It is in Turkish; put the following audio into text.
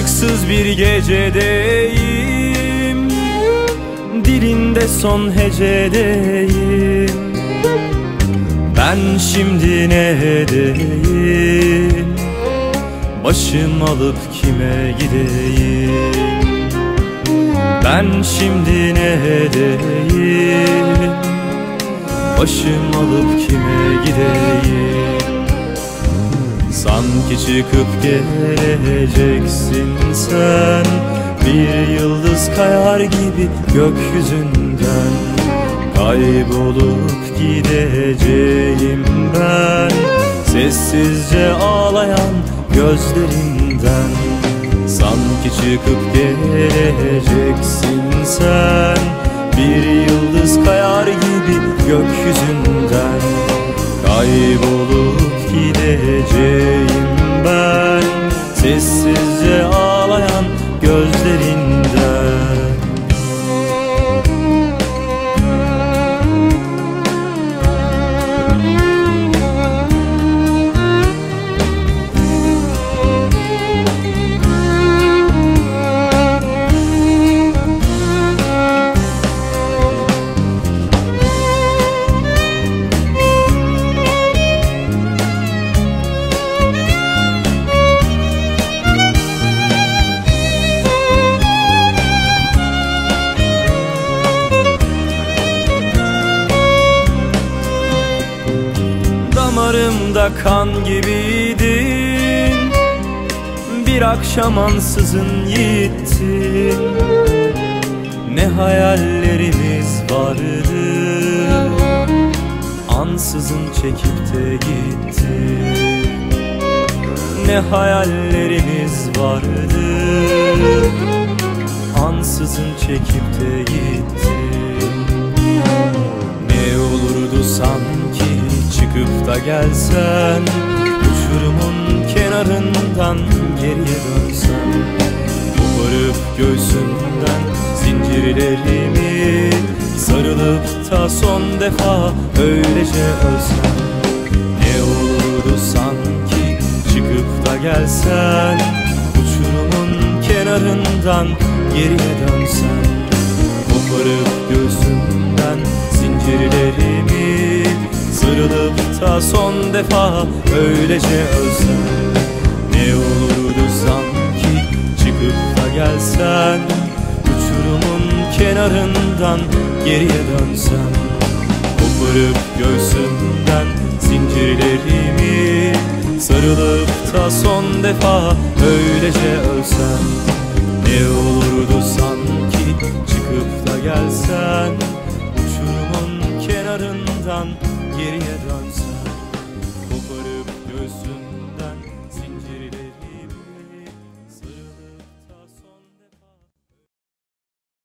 ıssız bir gecedeyim. Dilinde son hecedeyim. Ben şimdi ne edeyim? Başım alıp kime gideyim? Ben şimdi ne edeyim? Başım alıp kime gideyim Sanki çıkıp geleceksin sen. Bir yıldız kayar gibi gökyüzünden. Kaybolup gideceğim ben. Sessizce ağlayan gözlerinden. Sanki çıkıp geleceksin sen. Bir yıldız kayar gibi gökyüzünden. Kaybolup gideceğim Sessizce Damarımda kan gibiydin. Bir akşam ansızın gittin Ne hayallerimiz vardı. Ansızın çekip de gittin. Ne hayallerimiz vardı. Ansızın çekip de gittin da gelsen Uçurumun kenarından geriye dönsen. Koparıp göğsünden zincirlerimi Sarılıp da son defa öylece ölsem Ne olurdu sanki çıkıp da gelsen Uçurumun kenarından geriye dönsen. Koparıp Son defa öylece ölsem Ne olurdu sanki çıkıp da gelsen Uçurumun kenarından geriye dönsen. Koparıp göğsünden zincirlerimi Sarılıp da son defa öylece ölsem Ne olurdu sanki çıkıp da gelsen Uçurumun kenarından geriye dönsen